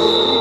Deus.